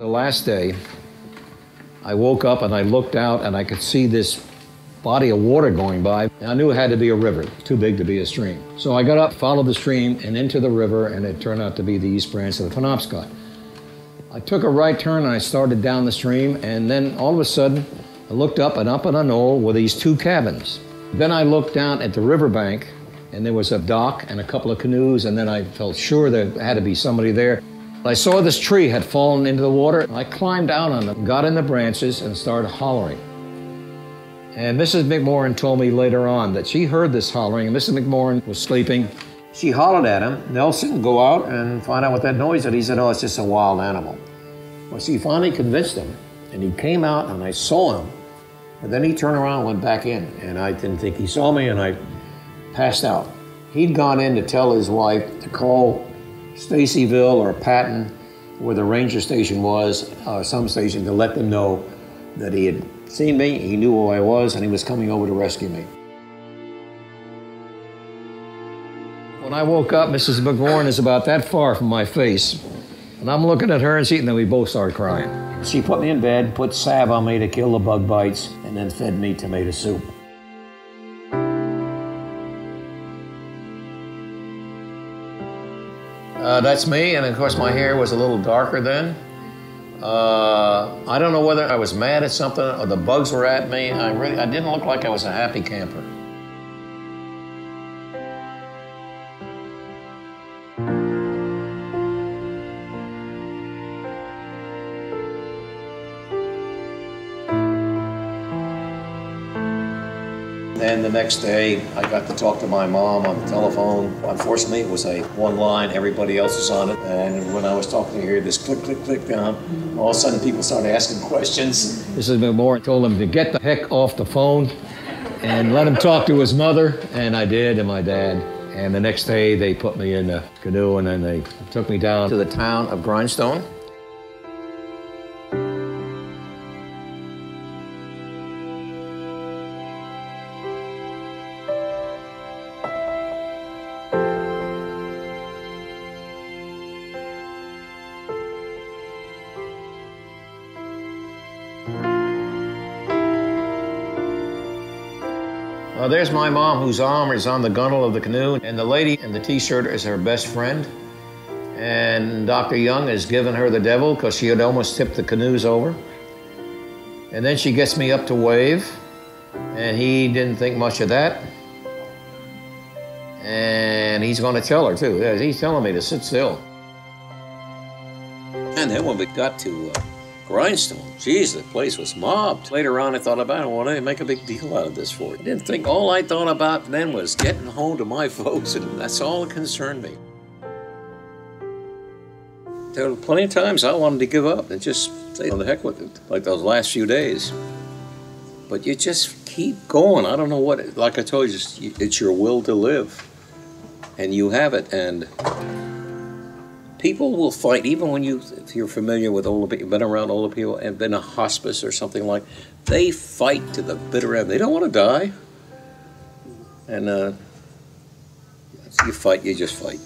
The last day, I woke up and I looked out and I could see this body of water going by. I knew it had to be a river, too big to be a stream. So I got up, followed the stream, and into the river, and it turned out to be the east branch of the Penobscot. I took a right turn and I started down the stream, and then all of a sudden, I looked up and up on a knoll were these two cabins. Then I looked down at the riverbank, and there was a dock and a couple of canoes, and then I felt sure there had to be somebody there. I saw this tree had fallen into the water. I climbed down on it, got in the branches, and started hollering. And Mrs. McMorran told me later on that she heard this hollering, and Mrs. McMorran was sleeping. She hollered at him, Nelson, go out and find out what that noise is. He said, Oh, it's just a wild animal. Well, she finally convinced him, and he came out, and I saw him. And then he turned around and went back in, and I didn't think he saw me, and I passed out. He'd gone in to tell his wife to call Stacyville or Patten, where the ranger station was, or some station, to let them know that he had seen me, he knew who I was, and he was coming over to rescue me. When I woke up, Mrs. McMorran is about that far from my face. And I'm looking at her and she, and then we both started crying. She put me in bed, put salve on me to kill the bug bites, and then fed me tomato soup. Uh, that's me, and of course my hair was a little darker then. Uh, I don't know whether I was mad at something or the bugs were at me. I really, I didn't look like I was a happy camper. Then the next day, I got to talk to my mom on the telephone. Unfortunately, it was a one line, everybody else was on it. And when I was talking to her, this click, click, click down, all of a sudden people started asking questions. This Mrs. McMorran told him to get the heck off the phone and let him talk to his mother. And I did, and my dad. And the next day, they put me in the canoe and then they took me down to the town of Grindstone. Uh, there's my mom, whose arm is on the gunwale of the canoe, and the lady in the t-shirt is her best friend. And Dr. Young has given her the devil because she had almost tipped the canoes over. And then she gets me up to wave, and he didn't think much of that. And he's going to tell her too. He's telling me to sit still. And then when we got to uh, Grindstone, geez, the place was mobbed. Later on, I thought about, it. well, I wanted to make a big deal out of this for it. I didn't think, all I thought about then was getting home to my folks, and that's all that concerned me. There were plenty of times I wanted to give up and just say, "On the heck with it, like those last few days. But you just keep going. I don't know what, like I told you, it's your will to live. And you have it, and people will fight, even when you, if you're familiar with older people, been around older people, and been a hospice or something like, they fight to the bitter end. They don't want to die. And uh, you fight, you just fight.